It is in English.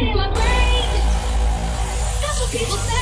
in my brain. That's what people say.